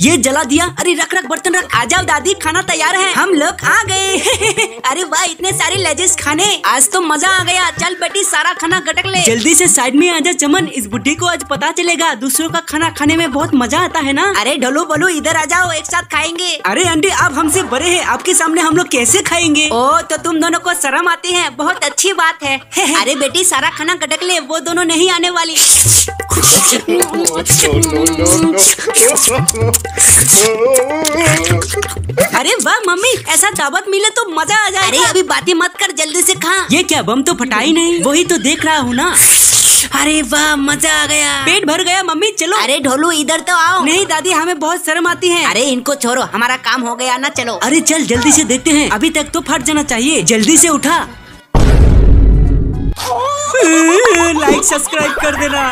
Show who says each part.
Speaker 1: ये जला दिया। अरे रख रख, बर्तन रख। आ जाओ दादी, खाना तैयार है। हम लोग आ गए। अरे वाह, इतने सारे लजीज खाने। आज तो मज़ा आ गया। चल बेटी, सारा खाना गटक ले। जल्दी से साइड में आ जा चमन। इस बुढ़ी को आज पता चलेगा। दूसरों का खाना खाने में बहुत मज़ा आता है ना? अरे ढोलू बोलू, इधर आ जाओ, एक साथ खाएँगे। अरे आंटी, आप हमसे बड़े हैं। आपके सामने हम लोग कैसे खाएँगे? ओ तो तुम दोनों को शर्म आती है। बहुत अच्छी बात है। अरे बेटी, सारा खाना गटक ले। वो दोनों नहीं आने वाली। अरे वाह मम्मी ऐसा दावत मिले तो मज़ा आ जाए अरे अभी बातें मत कर जल्दी से खा। ये क्या बम तो फटा ही नहीं? वही तो देख रहा हूँ ना। अरे वाह मज़ा आ गया। पेट भर गया मम्मी चलो। अरे ढोलू इधर तो आओ। नहीं दादी हमें बहुत शर्म आती है। अरे इनको छोड़ो हमारा काम हो गया ना चलो। अरे चल जल्दी से देखते हैं। अभी तक तो फट जाना चाहिए। जल्दी से उठा। लाइक सब्सक्राइब कर देना।